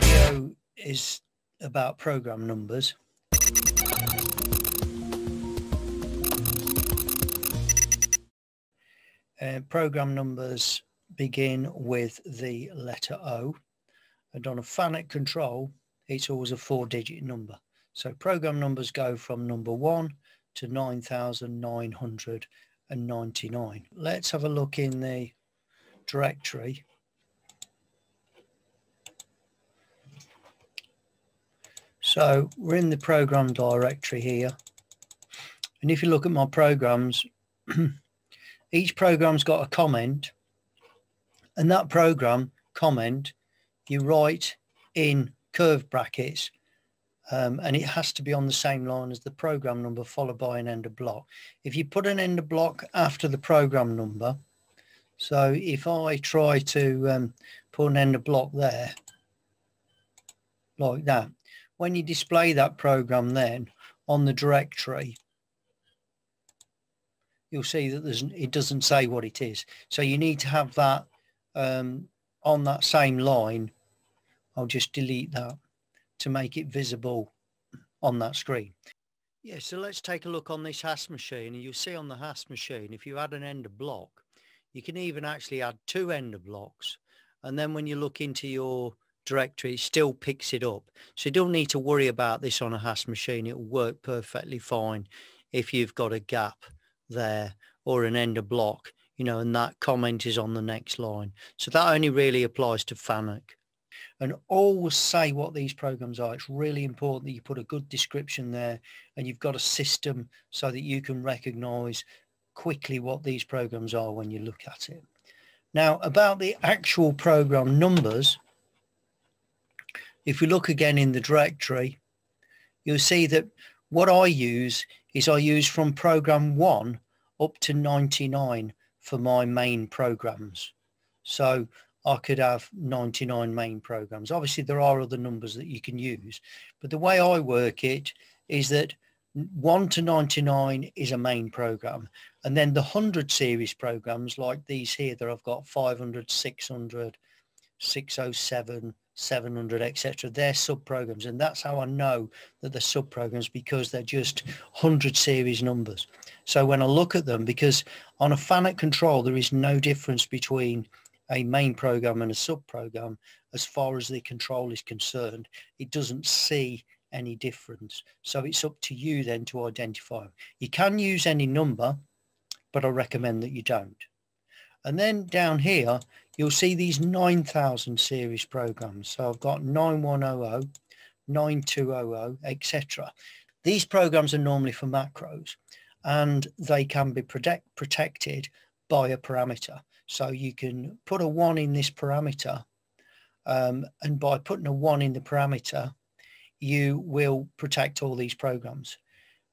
video is about program numbers. Uh, program numbers begin with the letter O and on a FANUC control it's always a four digit number. So program numbers go from number one to 9,999. Let's have a look in the directory. So we're in the program directory here. And if you look at my programs, each program's got a comment and that program comment you write in curve brackets um, and it has to be on the same line as the program number followed by an end of block. If you put an end of block after the program number, so if I try to um, put an end of block there, like that, when you display that program then on the directory, you'll see that there's, it doesn't say what it is. So you need to have that um, on that same line. I'll just delete that to make it visible on that screen. Yeah, so let's take a look on this Haas machine. And you'll see on the Haas machine, if you add an end of block, you can even actually add two end of blocks. And then when you look into your directory, it still picks it up. So you don't need to worry about this on a Haas machine. It will work perfectly fine if you've got a gap there or an end of block, you know, and that comment is on the next line. So that only really applies to FANUC and always say what these programs are. It's really important that you put a good description there and you've got a system so that you can recognize quickly what these programs are when you look at it. Now about the actual program numbers, if we look again in the directory, you'll see that what I use is I use from program one up to 99 for my main programs. So I could have 99 main programs. Obviously, there are other numbers that you can use, but the way I work it is that 1 to 99 is a main program. And then the 100 series programs like these here that I've got 500, 600, 607, 700, etc. They're sub-programs. And that's how I know that they're sub-programs because they're just 100 series numbers. So when I look at them, because on a FANUC control, there is no difference between a main program and a sub-program as far as the control is concerned it doesn't see any difference so it's up to you then to identify them. you can use any number but I recommend that you don't and then down here you'll see these 9000 series programs. So I've got 9100 9200 etc these programs are normally for macros and they can be protect, protected by a parameter. So you can put a one in this parameter um, and by putting a one in the parameter, you will protect all these programs.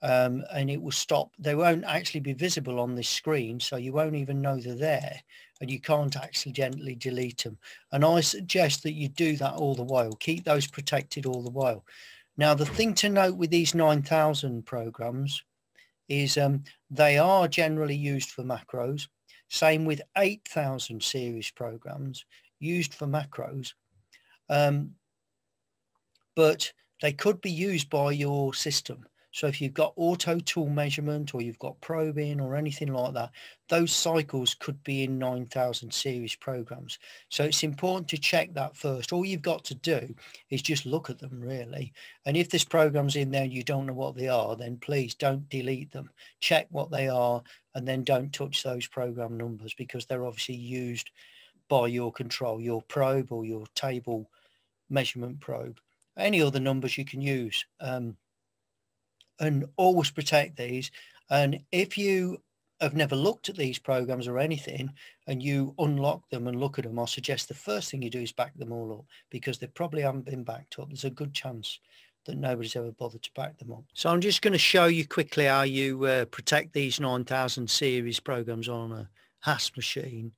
Um, and it will stop. They won't actually be visible on this screen, so you won't even know they're there, and you can't accidentally delete them. And I suggest that you do that all the while. Keep those protected all the while. Now, the thing to note with these 9,000 programs is um, they are generally used for macros. Same with 8,000 series programs used for macros. Um, but they could be used by your system. So if you've got auto tool measurement or you've got probing or anything like that, those cycles could be in 9000 series programs. So it's important to check that first. All you've got to do is just look at them really. And if this program's in there and you don't know what they are, then please don't delete them. Check what they are and then don't touch those program numbers because they're obviously used by your control, your probe or your table measurement probe. Any other numbers you can use. Um, and always protect these. And if you have never looked at these programs or anything and you unlock them and look at them, I suggest the first thing you do is back them all up because they probably haven't been backed up. There's a good chance that nobody's ever bothered to back them up. So I'm just going to show you quickly how you uh, protect these 9000 series programs on a Haas machine.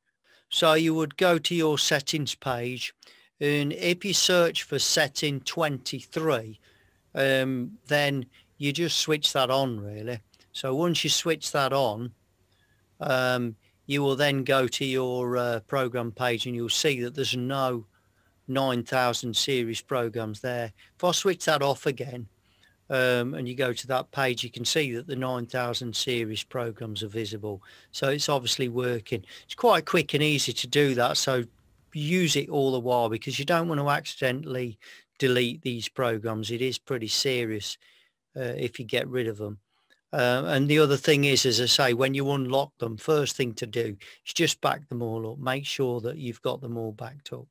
So you would go to your settings page and if you search for setting 23, um, then you just switch that on really. So once you switch that on, um, you will then go to your uh, program page and you'll see that there's no 9,000 series programs there. If I switch that off again um, and you go to that page, you can see that the 9,000 series programs are visible. So it's obviously working. It's quite quick and easy to do that. So use it all the while because you don't want to accidentally delete these programs. It is pretty serious if you get rid of them. Uh, and the other thing is, as I say, when you unlock them, first thing to do is just back them all up. Make sure that you've got them all backed up.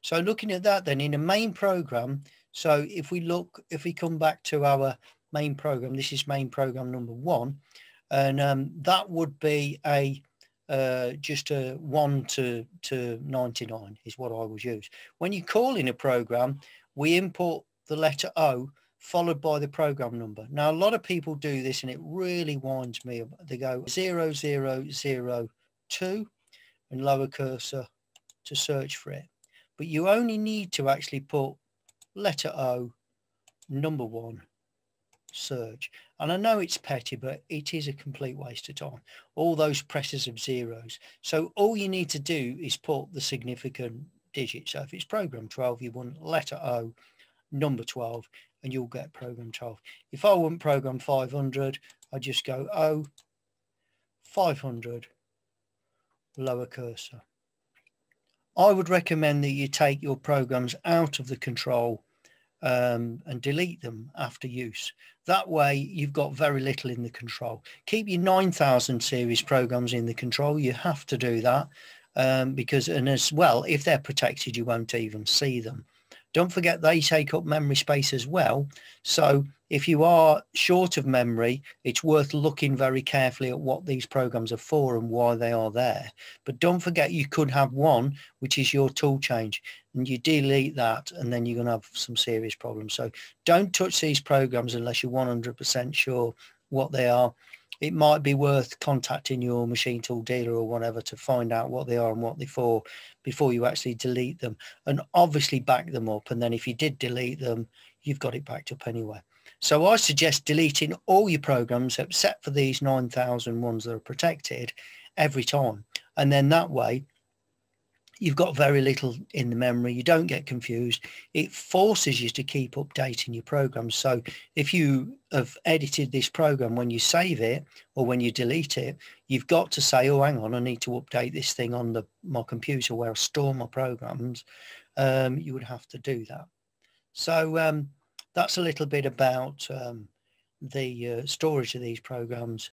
So looking at that then in a main program, so if we look, if we come back to our main program, this is main program number one, and um, that would be a uh, just a 1 to, to 99 is what I would use. When you call in a program, we import the letter O followed by the program number. Now, a lot of people do this and it really winds me up. They go 0002 and lower cursor to search for it. But you only need to actually put letter O, number one, search. And I know it's petty, but it is a complete waste of time. All those presses of zeros. So all you need to do is put the significant digit. So if it's program 12, you want letter O, number 12, and you'll get program 12. If I want program 500, I just go O, 500, lower cursor. I would recommend that you take your programs out of the control um, and delete them after use. That way you've got very little in the control. Keep your 9000 series programs in the control. You have to do that um, because, and as well, if they're protected, you won't even see them. Don't forget they take up memory space as well. So if you are short of memory, it's worth looking very carefully at what these programs are for and why they are there. But don't forget you could have one, which is your tool change, and you delete that and then you're going to have some serious problems. So don't touch these programs unless you're 100% sure what they are it might be worth contacting your machine tool dealer or whatever to find out what they are and what they're for before you actually delete them and obviously back them up. And then if you did delete them you've got it backed up anyway. So i suggest deleting all your programs except for these 9000 ones that are protected every time. And then that way you've got very little in the memory you don't get confused. It forces you to keep updating your program. So if you have edited this program when you save it or when you delete it you've got to say oh hang on i need to update this thing on the my computer where i store my programs. Um, you would have to do that. So um, that's a little bit about um, the uh, storage of these programs